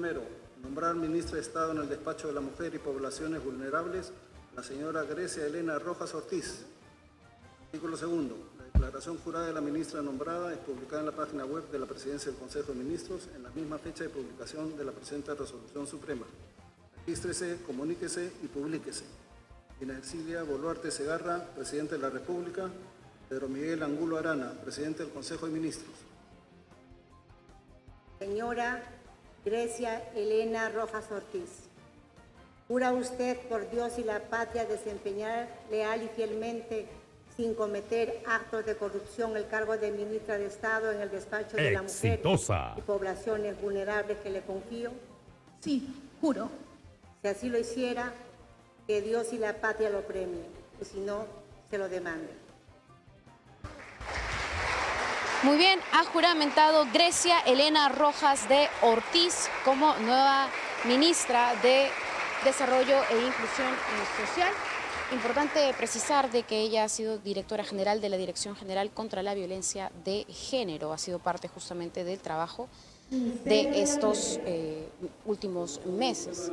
Primero, nombrar ministra de Estado en el despacho de la Mujer y Poblaciones Vulnerables, la señora Grecia Elena Rojas Ortiz. Artículo segundo. La declaración jurada de la ministra nombrada es publicada en la página web de la Presidencia del Consejo de Ministros en la misma fecha de publicación de la presente resolución suprema. Regístrese, comuníquese y publíquese. Ina Exilia Boluarte Segarra, Presidente de la República. Pedro Miguel Angulo Arana, Presidente del Consejo de Ministros. Señora Grecia Elena Rojas Ortiz, ¿jura usted por Dios y la patria desempeñar leal y fielmente, sin cometer actos de corrupción, el cargo de ministra de Estado en el despacho de la mujer y poblaciones vulnerables que le confío? Sí, juro. Si así lo hiciera, que Dios y la patria lo premien, y si no, se lo demande. Muy bien, ha juramentado Grecia Elena Rojas de Ortiz como nueva ministra de Desarrollo e Inclusión Social. Importante precisar de que ella ha sido directora general de la Dirección General contra la Violencia de Género, ha sido parte justamente del trabajo de estos eh, últimos meses.